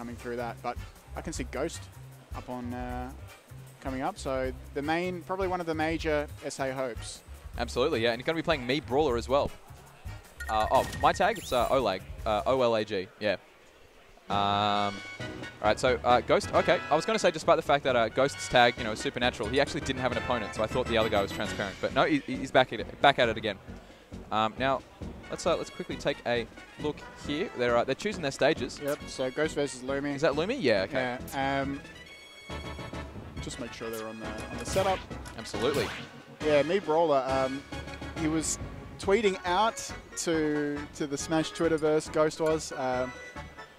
coming through that. But I can see Ghost up on uh, coming up. So the main, probably one of the major SA hopes. Absolutely, yeah. And you're going to be playing Mii Brawler as well. Uh, oh, my tag, it's uh, OLAG. Uh, O-L-A-G, yeah. Um, all right, so uh, Ghost, okay. I was going to say, despite the fact that uh, Ghost's tag, you know, is supernatural, he actually didn't have an opponent, so I thought the other guy was transparent. But no, he, he's back at it, back at it again. Um, now, let's uh, let's quickly take a look here. They're uh, they're choosing their stages. Yep. So Ghost versus Lumi. Is that Lumi? Yeah. Okay. Yeah. Um, just make sure they're on the on the setup. Absolutely. Yeah, Mii Brawler. Um, he was tweeting out to to the Smash Twitterverse. Ghost was um,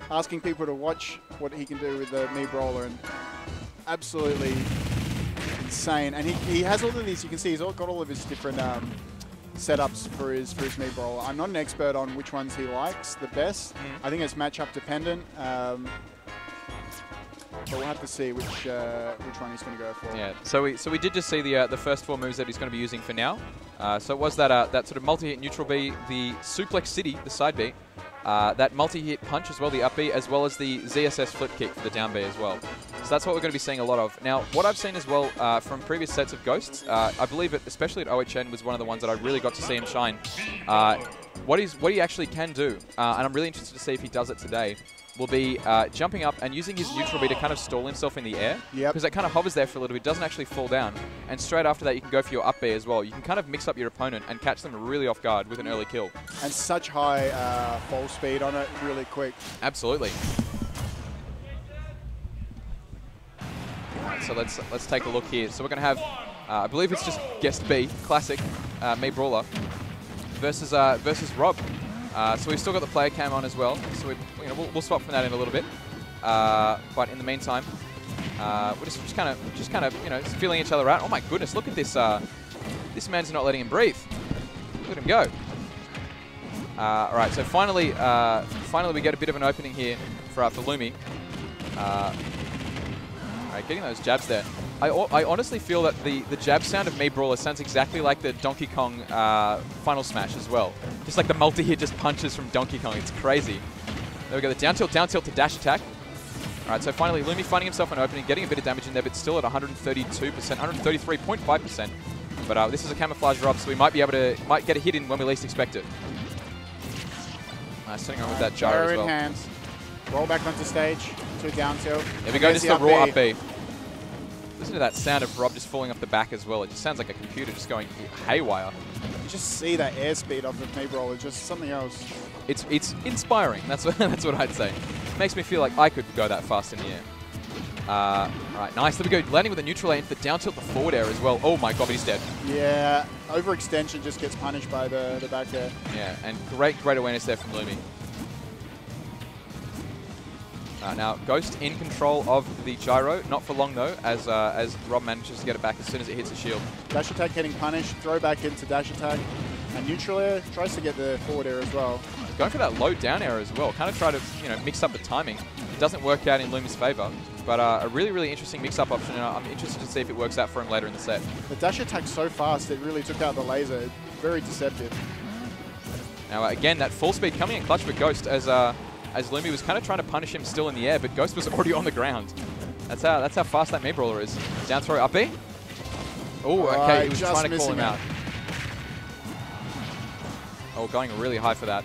asking people to watch what he can do with the Mii Brawler, and absolutely insane. And he, he has all of these. You can see he's all got all of his different um, setups for his for his Mii Brawler. I'm not an expert on which ones he likes the best. Mm. I think it's matchup dependent. Um, but we'll have to see which uh, which one he's going to go for. Yeah. So we so we did just see the uh, the first four moves that he's going to be using for now. Uh, so it was that uh, that sort of multi-hit neutral B, the suplex city, the side B, uh, that multi-hit punch as well, the up B, as well as the ZSS flip kick for the down B as well. So that's what we're going to be seeing a lot of. Now, what I've seen as well uh, from previous sets of Ghosts, uh, I believe it, especially at OHN, was one of the ones that I really got to see him shine. Uh, what, he's, what he actually can do, uh, and I'm really interested to see if he does it today, will be uh, jumping up and using his neutral B to kind of stall himself in the air. Yep. Because it kind of hovers there for a little bit, doesn't actually fall down. And straight after that, you can go for your up B as well. You can kind of mix up your opponent and catch them really off guard with an early kill. And such high uh, fall speed on it, really quick. Absolutely. So let's let's take a look here. So we're going to have, uh, I believe it's just guest B, classic, uh, Mii Brawler, versus uh, versus Rob. Uh, so we've still got the player cam on as well. So we, you know, we'll, we'll swap from that in a little bit. Uh, but in the meantime, uh, we're just kind of just kind of you know feeling each other out. Oh my goodness, look at this! Uh, this man's not letting him breathe. Look at him go. Uh, all right, so finally, uh, finally we get a bit of an opening here for, for Lumi. All right, getting those jabs there. I, I honestly feel that the, the jab sound of Mii Brawler sounds exactly like the Donkey Kong Final Smash as well. Just like the multi-hit just punches from Donkey Kong. It's crazy. There we go, the down tilt, down tilt to dash attack. All right, so finally Lumi finding himself an opening, getting a bit of damage in there, but still at 132%, 133.5%. But uh, this is a camouflage drop, so we might be able to, might get a hit in when we least expect it. Nice, sitting on with that gyro as in well. hands. Roll back onto stage. To down tilt. There we go, just the raw up B. Listen to that sound of Rob just falling off the back as well. It just sounds like a computer just going haywire. You just see that airspeed off of the Mii Brawler, just something else. It's it's inspiring. That's what that's what I'd say. makes me feel like I could go that fast in the air. Uh, all right, nice. There we go. Landing with a neutral air into the down tilt, the forward air as well. Oh my god, but he's dead. Yeah, overextension just gets punished by the, the back air. Yeah, and great great awareness there from Lumi. Uh, now, Ghost in control of the gyro. Not for long, though, as uh, as Rob manages to get it back as soon as it hits the shield. Dash attack getting punished, throw back into dash attack. And neutral air tries to get the forward air as well. Going for that low down air as well. Kind of try to you know mix up the timing. It doesn't work out in Lumi's favor, but uh, a really, really interesting mix-up option. And I'm interested to see if it works out for him later in the set. The dash attack so fast, it really took out the laser. Very deceptive. Now, again, that full speed coming in clutch for Ghost as uh, as Lumi was kind of trying to punish him still in the air, but Ghost was already on the ground. That's how that's how fast that Mii Brawler is. Down throw up B. Oh, okay, he was just trying to call him out. Oh, going really high for that.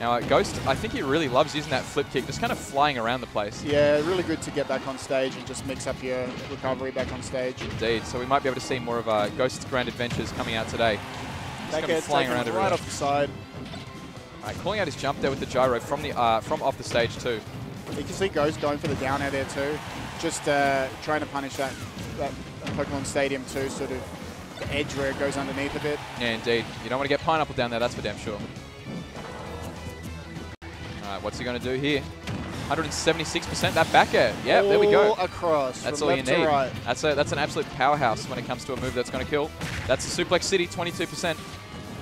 Now, uh, Ghost, I think he really loves using that flip kick, just kind of flying around the place. Yeah, really good to get back on stage and just mix up your recovery back on stage. Indeed. So we might be able to see more of uh, Ghost's grand adventures coming out today. Gonna be air flying around right everywhere. off the side. All right, calling out his jump there with the gyro from the uh, from off the stage too. You can see Ghost going for the down air there too. Just uh, trying to punish that, that Pokemon Stadium too, sort of the edge where it goes underneath a bit. Yeah, indeed. You don't want to get pineapple down there, that's for damn sure. All right, what's he going to do here? 176%, that back air. Yeah, there we go. All across. That's all you need. right. That's a that's an absolute powerhouse when it comes to a move that's going to kill. That's the Suplex City, 22%.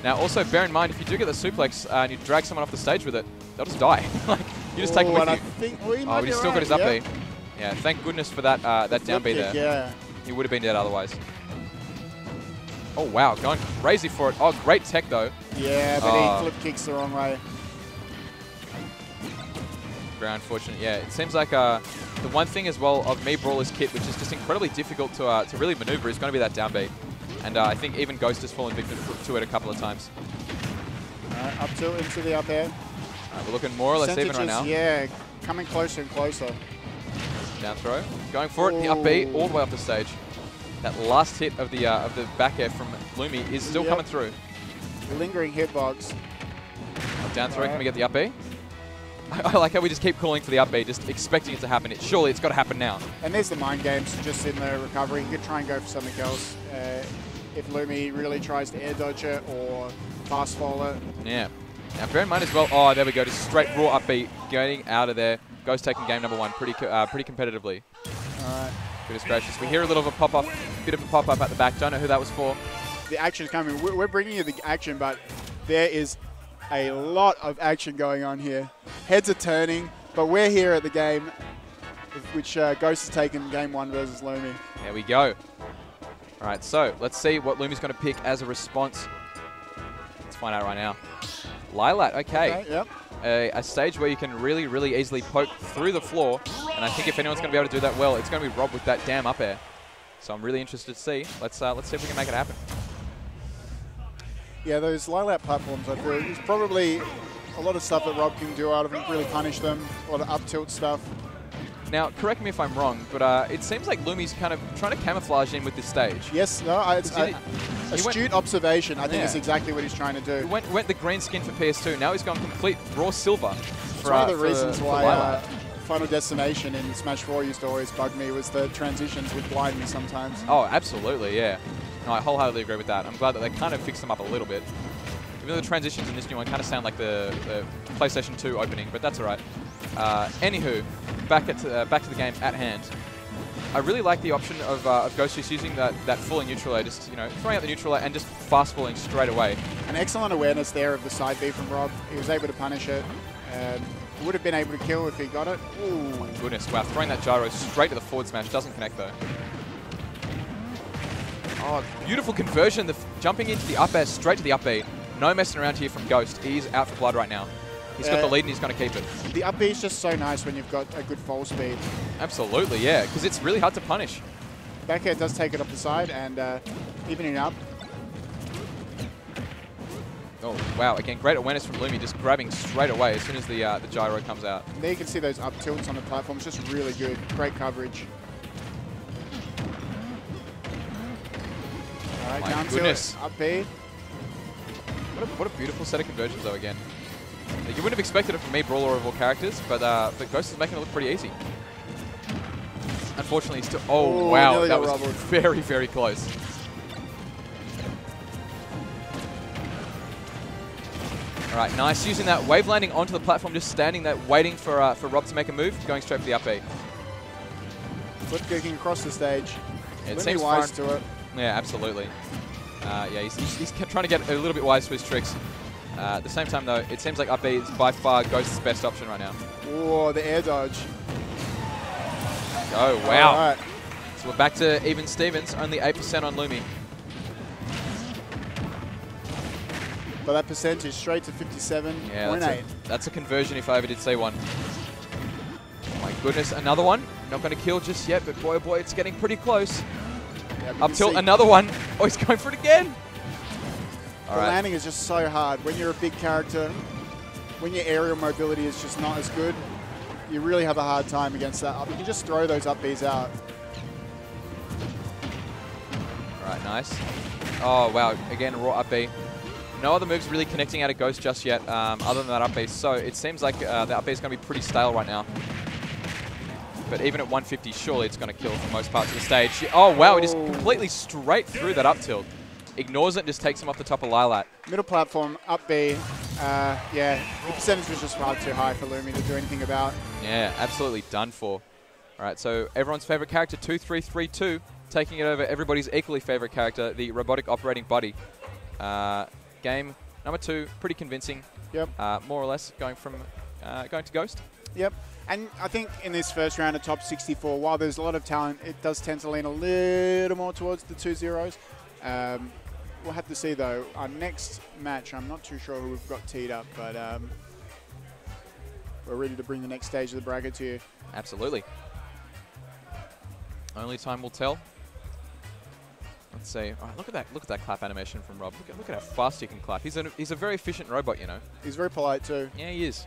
Now, also bear in mind, if you do get the suplex uh, and you drag someone off the stage with it, they'll just die. like you just take them Oh, with you. I think, oh, he Oh, but he's still got his right, up yeah. B. Yeah, thank goodness for that uh, that down B there. Yeah. He would have been dead otherwise. Oh wow, going crazy for it. Oh, great tech though. Yeah, but Oh. he flip kicks the wrong way. Very unfortunate. Yeah, it seems like uh, the one thing as well of Mii Brawler's kit, which is just incredibly difficult to uh, to really maneuver, is going to be that down B. And uh, I think even Ghost has fallen victim to it a couple of times. Alright, up tilt into the up air. Uh, we're looking more or less even right now. Yeah, coming closer and closer. Down throw. Going for it, the up B, all the way up the stage. That last hit of the uh, of the back air from Lumi is still Yep. coming through. Lingering hitbox. Down throw, can we get the up B? I, I like how we just keep calling for the up B, just expecting it to happen. It, surely it's got to happen now. And there's the mind games just in the recovery. You could try and go for something else. Uh, if Lumi really tries to air dodge it or fast fall it. Yeah. Now bear in mind as well, oh, there we go, just straight raw up B, getting out of there. Ghost taking game number one pretty co- uh, pretty competitively. Alright. Goodness gracious. We hear a little of a pop-up, bit of a pop-up at the back. Don't know who that was for. The action's coming. We're, we're bringing you the action, but there is a lot of action going on here. Heads are turning, but we're here at the game, which uh, Ghost has taken game one versus Lumi. There we go. All right, so let's see what Lumi's going to pick as a response. Let's find out right now. Lylat, okay. yep. A, a stage where you can really, really easily poke through the floor. And I think if anyone's going to be able to do that well, it's going to be Rob with that damn up air. So I'm really interested to see. Let's uh, let's see if we can make it happen. Yeah, those Lylat platforms, I feel, is probably a lot of stuff that Rob can do out of them, really punish them, a lot of up tilt stuff. Now, correct me if I'm wrong, but uh, it seems like Lumi's kind of trying to camouflage in with this stage. Yes, no, I- it's a, astute went- observation. I think Yeah. it's exactly what he's trying to do. He went, went the green skin for PS2. Now he's gone complete raw silver. It's For, one uh, of the for- reasons for why uh, Final Destination in Smash 4 used to always bug me was the transitions would blind me sometimes. Oh, absolutely, yeah. No, I wholeheartedly agree with that. I'm glad that they kind of fixed them up a little bit. Even though the transitions in this new one kind of sound like the, the PlayStation 2 opening, but that's all right. Uh, anywho, back at uh, back to the game at hand. I really like the option of, uh, of Ghost just using that, that fully neutral air, just you know throwing out the neutral air and just fast falling straight away. An excellent awareness there of the side B from Rob. He was able to punish it. Um, would have been able to kill if he got it. Ooh. Goodness, wow, throwing that gyro straight to the forward smash doesn't connect though. Oh, beautiful conversion, the jumping into the up air straight to the up B. No messing around here from Ghost. He's out for blood right now. He's got the lead and he's going to keep it. The up B is just so nice when you've got a good fall speed. Absolutely, yeah, because it's really hard to punish. Back air does take it up the side and uh, evening up. Oh, wow, again, great awareness from Lumi, just grabbing straight away as soon as the, uh, the gyro comes out. And there you can see those up tilts on the platform. It's just really good. Great coverage. All right, My down goodness. tilt, up B. What a, what a beautiful set of conversions, though, again. You wouldn't have expected it from Mii, Brawler of all characters, but, uh, but Ghost is making it look pretty easy. Unfortunately, still... Oh, Ooh, wow, that was rubbled. very, very close. All right, nice. Using that wave landing onto the platform, just standing there, waiting for uh, for Rob to make a move, going straight for the up B. Flip kicking across the stage. It seems wise to it. Yeah, absolutely. Uh, yeah, he's, he's, he's kept trying to get a little bit wise to his tricks. Uh, at the same time, though, it seems like up B is by far Ghost's best option right now. Oh, the air dodge. Oh, wow. All right. So we're back to even Stevens, only 8% on Lumi. But that percentage straight to 57.8. Yeah, that's a, that's a conversion if I ever did see one. Oh my goodness, another one. Not going to kill just yet, but boy, oh boy, it's getting pretty close. Yeah, Up tilt, another one. Oh, he's going for it again. The All right. landing is just so hard. When you're a big character, when your aerial mobility is just not as good, you really have a hard time against that up. You can just throw those up Bs out. All right, nice. Oh, wow. Again, raw up B. No other moves really connecting out of Ghost just yet, um, other than that up B. So it seems like uh, the up B is going to be pretty stale right now. But even at 150, surely it's going to kill for most parts of the stage. Oh, wow. It just Oh. completely straight through that up tilt. Ignores it and just takes him off the top of Lylat. Middle platform, up B. Uh, yeah, the percentage was just far too high for Lumi to do anything about. Yeah, absolutely done for. All right, so everyone's favorite character, 2332, taking it over everybody's equally favorite character, the robotic operating buddy. Uh, game number two, pretty convincing. Yep. Uh, more or less going from uh, going to Ghost. Yep. And I think in this first round of top 64, while there's a lot of talent, it does tend to lean a little more towards the two zeros. Um, we'll have to see though. Our next match, I'm not too sure who we've got teed up, but um, we're ready to bring the next stage of the bracket to you. Absolutely. Only time will tell. Let's see. Oh, look at that! Look at that clap animation from Rob. Look at, look at how fast he can clap. He's a he's a very efficient robot, you know. He's very polite too. Yeah, he is.